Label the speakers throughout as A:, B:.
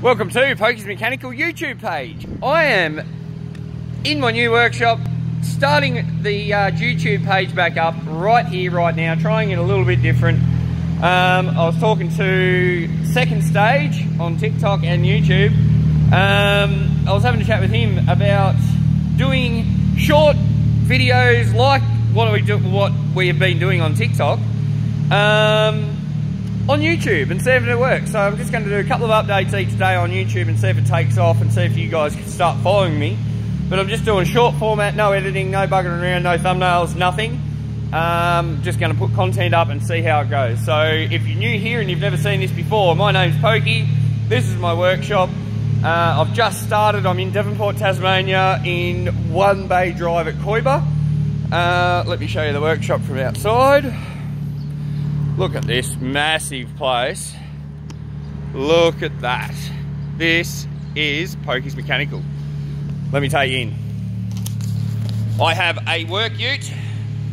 A: Welcome to Pokey's Mechanical YouTube page. I am in my new workshop, starting the uh, YouTube page back up right here, right now, trying it a little bit different. Um, I was talking to Second Stage on TikTok and YouTube. Um, I was having a chat with him about doing short videos like what we do, what we have been doing on TikTok. Um, on YouTube and see if it works. So I'm just going to do a couple of updates each day on YouTube and see if it takes off and see if you guys can start following me. But I'm just doing short format, no editing, no bugging around, no thumbnails, nothing. Um, just going to put content up and see how it goes. So if you're new here and you've never seen this before, my name's Pokey. This is my workshop. Uh, I've just started. I'm in Devonport, Tasmania in One Bay Drive at Quoiba. Uh, let me show you the workshop from outside. Look at this massive place. Look at that. This is Pokey's Mechanical. Let me take you in. I have a work ute.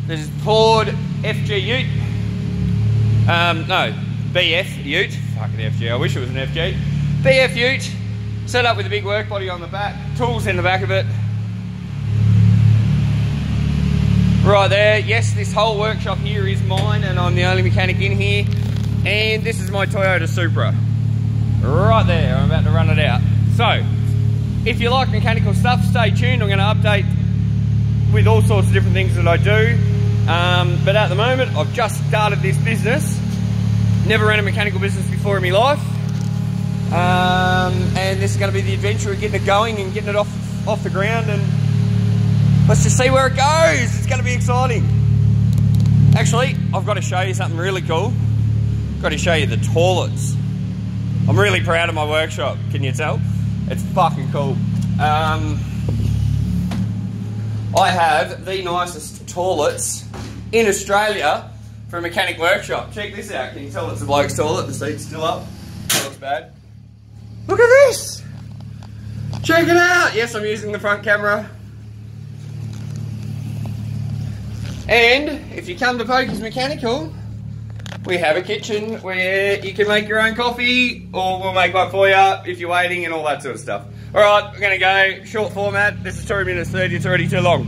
A: This is Ford FG ute. Um, no, BF ute. Fucking FG, I wish it was an FG. BF ute, set up with a big work body on the back, tools in the back of it, Right there, yes, this whole workshop here is mine and I'm the only mechanic in here. And this is my Toyota Supra. Right there, I'm about to run it out. So, if you like mechanical stuff, stay tuned. I'm gonna update with all sorts of different things that I do. Um, but at the moment, I've just started this business. Never ran a mechanical business before in my life. Um, and this is gonna be the adventure of getting it going and getting it off, off the ground and Let's just see where it goes. It's going to be exciting. Actually, I've got to show you something really cool. I've got to show you the toilets. I'm really proud of my workshop. Can you tell? It's fucking cool. Um, I have the nicest toilets in Australia for a mechanic workshop. Check this out. Can you tell it's a bloke's toilet? The seat's still up. That looks bad. Look at this. Check it out. Yes, I'm using the front camera. And if you come to Pokey's Mechanical, we have a kitchen where you can make your own coffee or we'll make one for you if you're waiting and all that sort of stuff. All right, we're gonna go short format. This is two minutes 30, it's already too long.